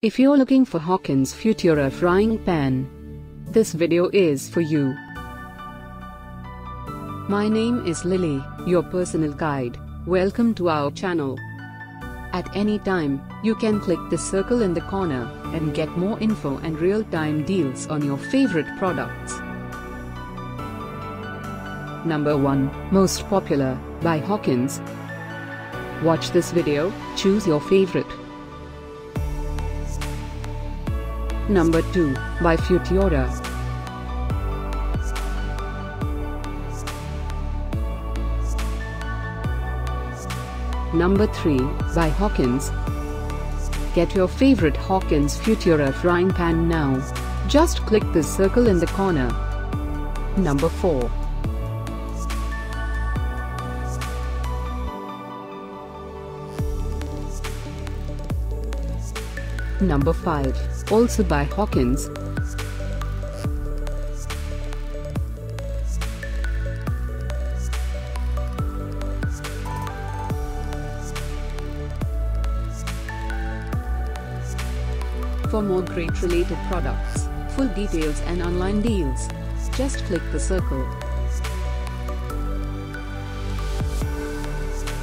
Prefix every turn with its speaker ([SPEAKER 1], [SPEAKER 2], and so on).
[SPEAKER 1] If you're looking for Hawkins Futura frying pan, this video is for you. My name is Lily, your personal guide. Welcome to our channel. At any time, you can click the circle in the corner and get more info and real-time deals on your favorite products. Number 1, Most Popular, by Hawkins. Watch this video, choose your favorite. Number 2, by Futura. Number 3, by Hawkins. Get your favorite Hawkins Futura frying pan now. Just click the circle in the corner. Number 4. Number 5, also by Hawkins. For more great related products, full details and online deals, just click the circle.